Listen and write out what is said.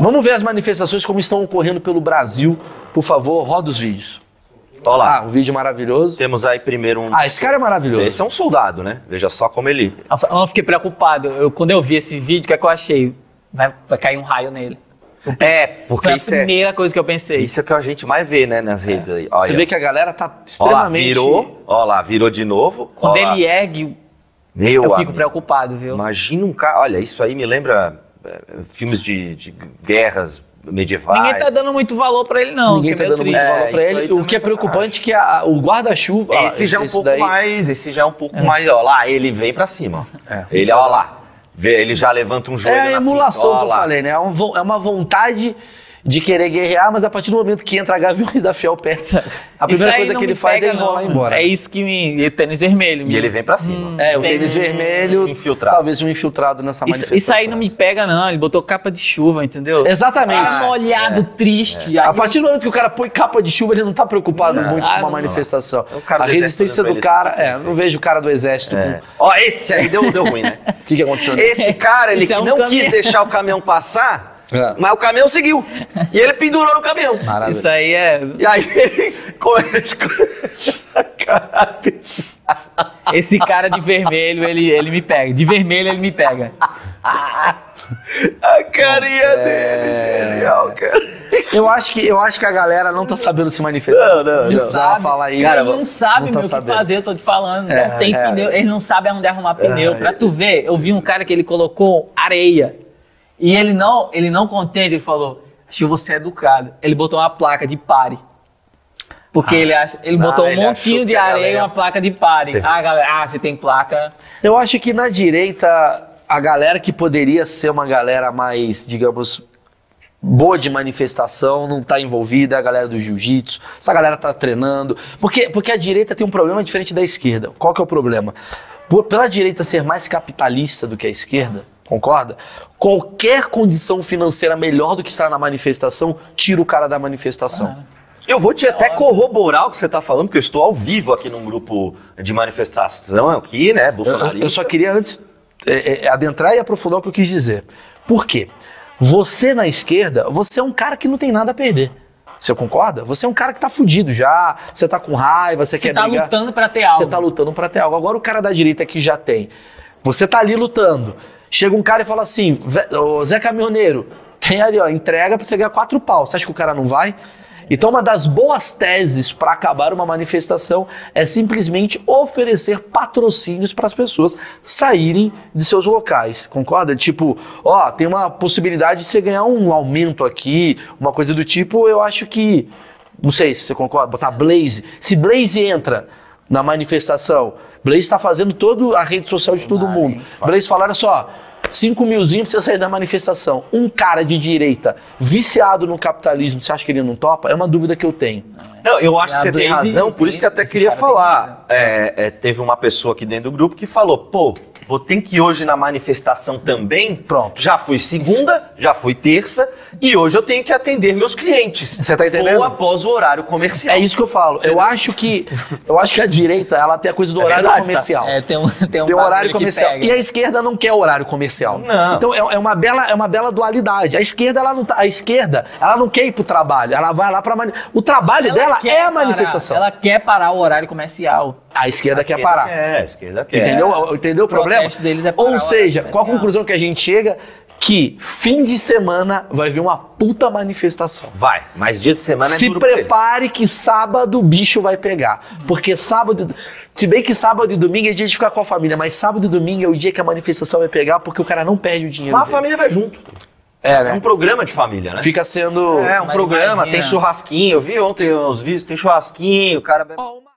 Vamos ver as manifestações como estão ocorrendo pelo Brasil. Por favor, roda os vídeos. Olha lá. Ah, um vídeo maravilhoso. Temos aí primeiro um. Ah, esse cara é maravilhoso. Esse é um soldado, né? Veja só como ele. Eu não fiquei preocupado. Eu, quando eu vi esse vídeo, o que, é que eu achei? Vai, vai cair um raio nele. É, porque Foi a isso é. primeira coisa que eu pensei. Isso é que a gente mais vê, né, nas redes aí. Você Olha, vê que a galera tá lá, extremamente... virou. Ó lá, virou de novo. Quando lá. ele ergue, Meu eu fico amigo. preocupado, viu? Imagina um cara. Olha, isso aí me lembra é, filmes de, de guerras medievais. Ninguém tá dando muito valor pra ele, não. Ninguém que tá é meio dando muito triste. É, valor pra isso ele. O que é é preocupante é que a- o guarda-chuva... ó, Esse já é um esse pouco daí- mais. Esse já é um pouco mais. Ó lá, ele vem pra cima. É. Ele, ó lá. Vê, ele já levanta um joelho É a na emulação cinta, ó que eu falei, né? É é uma vontade de querer guerrear, mas a partir do momento que entra Gaviões da Fiel perto, a primeira coisa não que ele faz é enrolar não. embora. É isso que me. E o tênis vermelho. E me- ele vem pra cima. É, o tênis um vermelho, infiltrado. talvez um infiltrado nessa Isso, manifestação. isso aí não me pega, não. Ele botou capa de chuva, entendeu? Exatamente. Tá molhado, triste. A aí- partir do momento que o cara põe capa de chuva, ele não tá preocupado muito Ah, com uma não. manifestação. A resistência do cara, é, eu não vejo o cara do exército. É. com- Ó, esse aí deu, deu ruim, né? O que, que aconteceu? Esse cara, ele é que um não quis deixar o caminhão passar, É. mas o caminhão seguiu. E ele pendurou no caminhão. Maravilha. Isso aí é. E aí ele cara dele. Esse cara de vermelho, ele, ele me pega. De vermelho, ele me pega. A carinha dele. ó, cara. Eu acho que eu acho que a galera não tá sabendo se manifestar. Não, não, não. precisava falar isso. Ele não sabe, não tá meu, o que sabendo. fazer, eu tô te falando. É, não tem é. pneu, ele não sabe onde arrumar pneu. Pra tu ver, eu vi um cara que ele colocou areia. E ele não, ele não contente, ele falou, acho que você é educado. Ele botou uma placa de pare. Porque ele acha, ele Ah, botou um ele montinho de areia e galera- uma placa de pare. Sim. Ah, galera, ah, você tem placa. Eu acho que na direita, a galera que poderia ser uma galera mais, digamos, boa de manifestação, não tá envolvida, a galera do jiu-jitsu, essa galera tá treinando. Porque, porque a direita tem um problema diferente da esquerda. Qual que é o problema? Por- pela direita ser mais capitalista do que a esquerda, concorda? Qualquer condição financeira melhor do que estar na manifestação, tira o cara da manifestação. Eu vou te até corroborar o que você tá falando, porque eu estou ao vivo aqui num grupo de manifestação aqui, né, Eu, bolsonarista. eu só queria antes é, é, adentrar e aprofundar o que eu quis dizer. Por quê? Você na esquerda, você é um cara que não tem nada a perder. Você concorda? Você é um cara que tá fudido já, você tá com raiva, você, Você quer tá brigar. lutando pra ter algo. Você tá lutando pra ter algo. Agora o cara da direita que já tem. Você tá ali lutando. Chega um cara e fala assim: "Vé- ô Zé Caminhoneiro, tem ali, ó, entrega pra você ganhar quatro pau. Você acha que o cara não vai? Então, uma das boas teses para acabar uma manifestação é simplesmente oferecer patrocínios para as pessoas saírem de seus locais, concorda? Tipo, ó, tem uma possibilidade de você ganhar um aumento aqui, uma coisa do tipo. Eu acho que, não sei se você concorda, botar Blaze. Se Blaze entra na manifestação, Blaze está fazendo toda a rede social de todo mundo. Blaze fala, olha só, 5 milzinho pra você sair da manifestação. Um cara de direita viciado no capitalismo, você acha que ele não topa? É uma dúvida que eu tenho. Não, eu acho É que você tem razão, tem- por isso que eu até queria falar. É, é, teve uma pessoa aqui dentro do grupo que falou, pô, vou ter que ir hoje na manifestação também. Pronto. Já fui segunda, já fui terça, e hoje eu tenho que atender meus clientes. Você tá entendendo? Ou após o horário comercial. É isso que eu falo. Eu acho que eu acho que a direita ela tem a coisa do É horário verdade, tá? comercial. É, tem um, tem um, Tem um horário comercial. pega. E a esquerda não quer horário comercial. Não. Então é, é uma bela, é uma bela dualidade. A esquerda, ela não tá, a esquerda, ela não quer ir pro trabalho. Ela vai lá mani... O trabalho Ela dela é a parar, manifestação. Ela quer parar o horário comercial. A esquerda quer Esquerda parar. Quer, a esquerda quer. Entendeu? Entendeu o problema? protesto deles é parar Ou o seja, qual a conclusão que a gente chega? Que fim de semana vai vir uma puta manifestação. Vai, mas dia de semana é Se prepare que sábado o bicho vai pegar. Porque sábado. Se bem que sábado e domingo é dia de ficar com a família, mas sábado e domingo é o dia que a manifestação vai pegar porque o cara não perde o dinheiro. Mas a dele. família vai junto. É, É né? um programa de família, né? Fica sendo. É um programa, tem churrasquinho. Eu vi ontem os vídeos, tem churrasquinho, o cara bebe. Ó, uma-